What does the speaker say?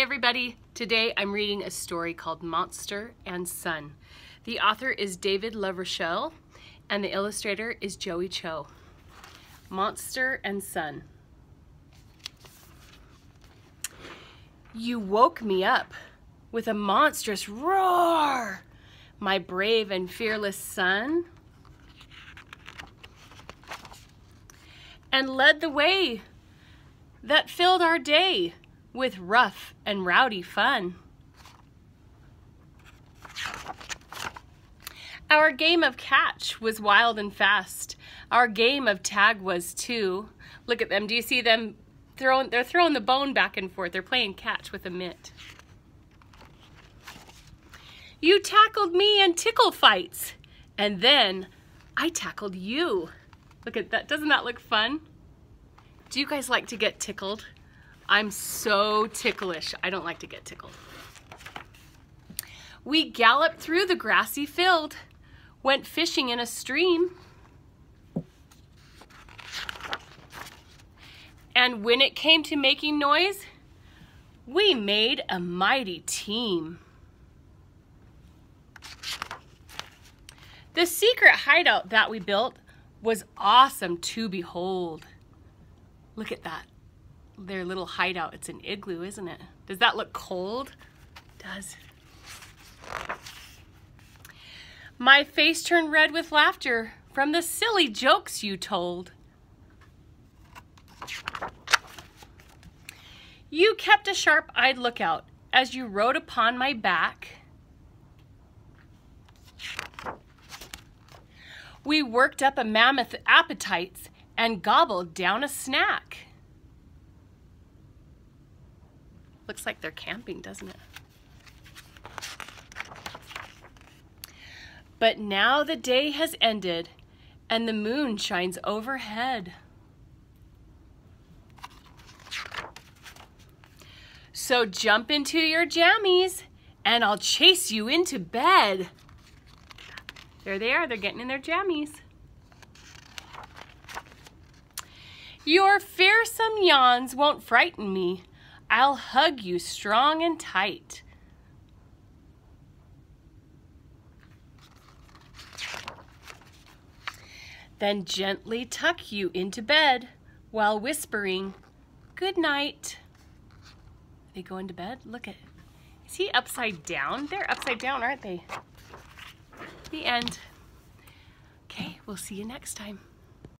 everybody. Today I'm reading a story called Monster and Son. The author is David LaRochelle and the illustrator is Joey Chou. Monster and Son. You woke me up with a monstrous roar, my brave and fearless son, and led the way that filled our day with rough and rowdy fun. Our game of catch was wild and fast. Our game of tag was too. Look at them. Do you see them throwing? They're throwing the bone back and forth. They're playing catch with a mitt. You tackled me in tickle fights. And then I tackled you. Look at that. Doesn't that look fun? Do you guys like to get tickled? I'm so ticklish. I don't like to get tickled. We galloped through the grassy field, went fishing in a stream. And when it came to making noise, we made a mighty team. The secret hideout that we built was awesome to behold. Look at that their little hideout. It's an igloo, isn't it? Does that look cold? It does. My face turned red with laughter from the silly jokes you told. You kept a sharp-eyed lookout as you rode upon my back. We worked up a mammoth appetites and gobbled down a snack. Looks like they're camping, doesn't it? But now the day has ended and the moon shines overhead. So jump into your jammies and I'll chase you into bed. There they are, they're getting in their jammies. Your fearsome yawns won't frighten me. I'll hug you strong and tight. Then gently tuck you into bed while whispering, good night. They go into bed? Look at, is he upside down? They're upside down, aren't they? The end. Okay, we'll see you next time.